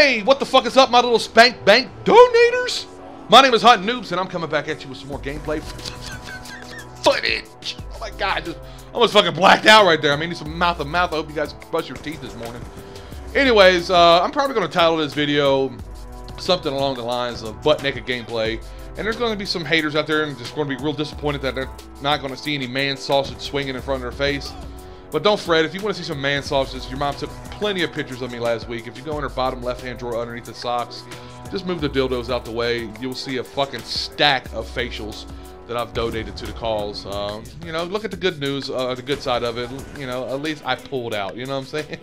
Hey, what the fuck is up, my little spank bank donators? My name is Hunt Noobs, and I'm coming back at you with some more gameplay footage. Oh my god, I just almost fucking blacked out right there. I mean, some mouth to mouth. I hope you guys brush your teeth this morning. Anyways, uh, I'm probably going to title this video something along the lines of butt naked gameplay. And there's going to be some haters out there and just going to be real disappointed that they're not going to see any man sausage swinging in front of their face. But don't fret, if you want to see some man sausages, your mom took plenty of pictures of me last week. If you go in her bottom left-hand drawer underneath the socks, just move the dildos out the way. You'll see a fucking stack of facials that I've donated to the calls. Um, you know, look at the good news, uh, the good side of it. You know, at least I pulled out. You know what I'm saying?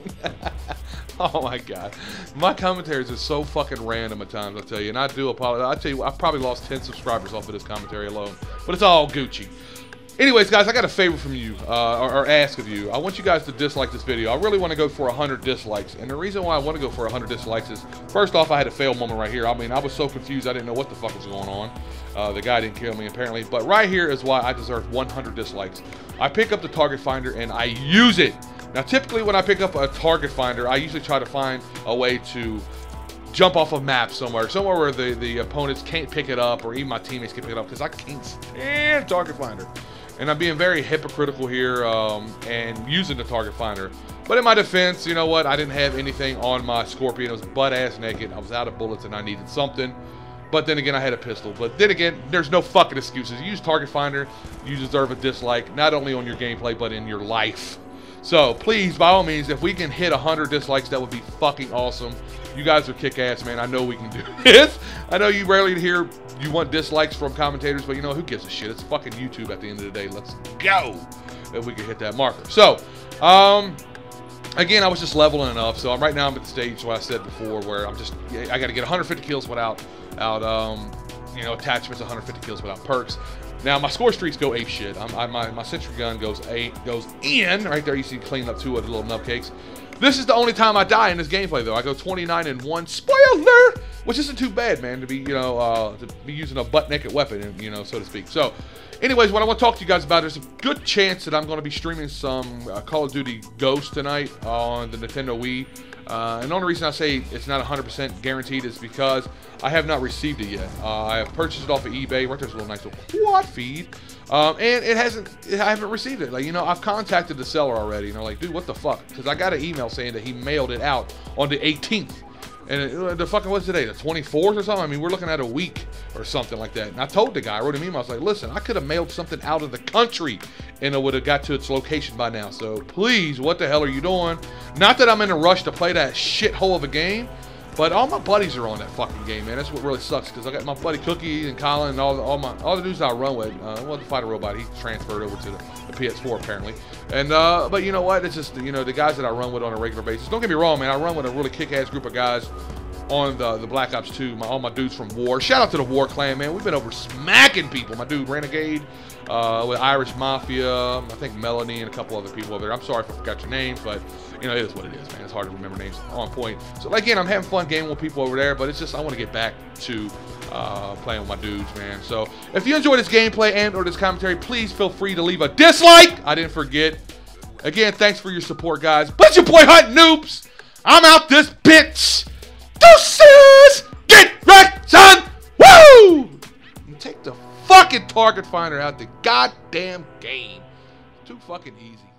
oh my god, my commentaries are so fucking random at times. I tell you, and I do apologize. I tell you, I've probably lost 10 subscribers off of this commentary alone, but it's all Gucci. Anyways, guys, I got a favor from you, uh, or, or, ask of you. I want you guys to dislike this video. I really want to go for 100 dislikes. And the reason why I want to go for 100 dislikes is, first off, I had a fail moment right here. I mean, I was so confused, I didn't know what the fuck was going on. Uh, the guy didn't kill me, apparently. But right here is why I deserve 100 dislikes. I pick up the target finder and I use it. Now, typically when I pick up a target finder, I usually try to find a way to jump off a map somewhere, somewhere where the, the opponents can't pick it up or even my teammates can pick it up because I can't stand target finder. And I'm being very hypocritical here um, and using the target finder. But in my defense, you know what? I didn't have anything on my Scorpion. It was butt-ass naked. I was out of bullets and I needed something. But then again, I had a pistol. But then again, there's no fucking excuses. use target finder, you deserve a dislike, not only on your gameplay, but in your life. So please, by all means, if we can hit 100 dislikes, that would be fucking awesome. You guys are kick ass, man. I know we can do this. I know you rarely hear you want dislikes from commentators, but you know, who gives a shit? It's fucking YouTube at the end of the day. Let's go if we can hit that marker. So, um, again, I was just leveling up. So I'm right now I'm at the stage what I said before where I'm just I got to get 150 kills without out um, you know attachments, 150 kills without perks. Now my score streaks go ape shit. I, my my sentry gun goes eight goes in right there. You see clean up two of the little nub cakes. This is the only time I die in this gameplay, though. I go 29 and 1. Spoiler! Which isn't too bad, man, to be, you know, uh, to be using a butt-naked weapon, you know, so to speak. So, anyways, what I want to talk to you guys about, there's a good chance that I'm going to be streaming some uh, Call of Duty Ghost tonight on the Nintendo Wii. Uh, and the only reason I say it's not 100% guaranteed is because I have not received it yet. Uh, I have purchased it off of eBay. Right there's a little nice little quad feed. Um, and it hasn't, I haven't received it. Like, you know, I've contacted the seller already. And they're like, dude, what the fuck? Because I got an email saying that he mailed it out on the 18th. And the fucking what's today? The 24th or something? I mean, we're looking at a week or something like that. And I told the guy, I wrote him email. I was like, listen, I could have mailed something out of the country and it would have got to its location by now. So please, what the hell are you doing? Not that I'm in a rush to play that shithole of a game, but all my buddies are on that fucking game, man. That's what really sucks because I got my buddy Cookie and Colin and all the, all my all the dudes I run with. Uh, well, the fighter robot he transferred over to the, the PS4 apparently. And uh, but you know what? It's just you know the guys that I run with on a regular basis. Don't get me wrong, man. I run with a really kick-ass group of guys on the, the Black Ops 2. My, all my dudes from War. Shout out to the War Clan, man. We've been over smacking people. My dude Renegade uh, with Irish Mafia. I think Melanie and a couple other people over there. I'm sorry if I forgot your names, but you know it is what it is, man. It's hard to remember names on point. So again, I'm having fun gaming with people over there, but it's just I want to get back to uh, playing with my dudes, man. So if you enjoy this gameplay and or this commentary, please feel free to leave a dislike. I didn't forget. Again, thanks for your support, guys. But your boy Hunt Noobs. I'm out this bitch. Deuces! Get wrecked, son! Woo! And take the fucking target finder out the goddamn game. Too fucking easy.